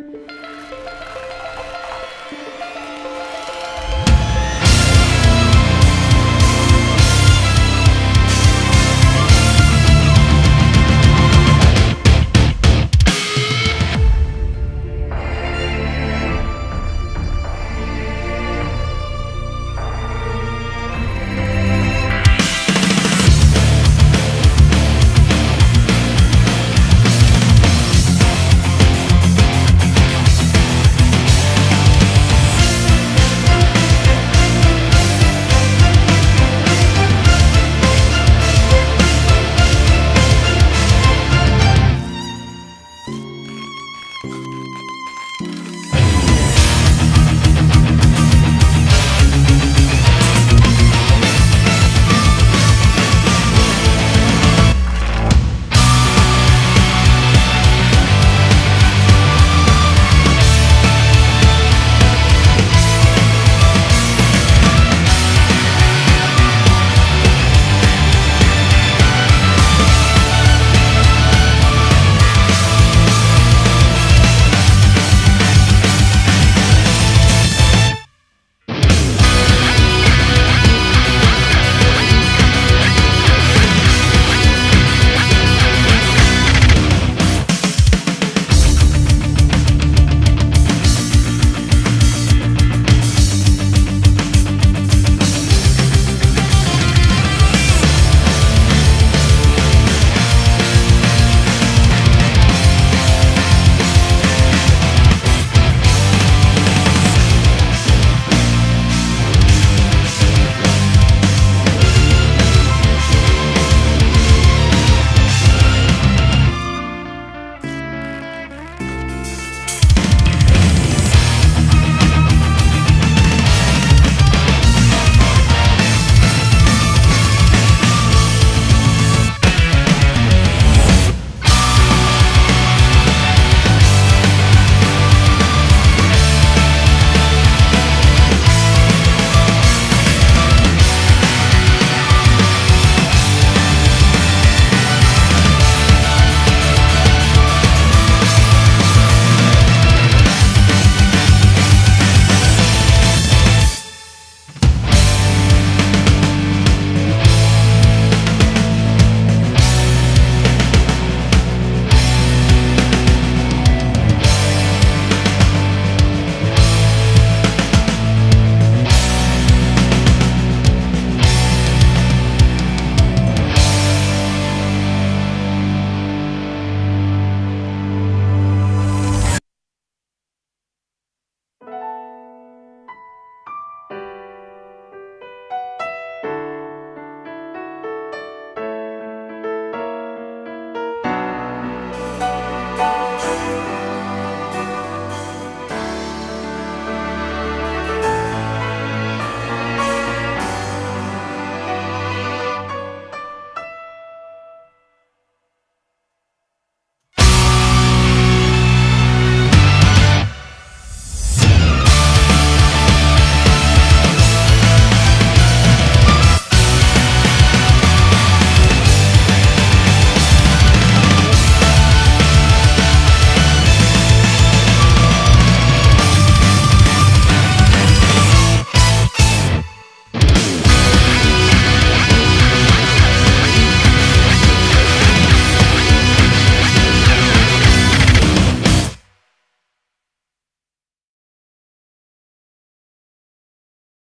you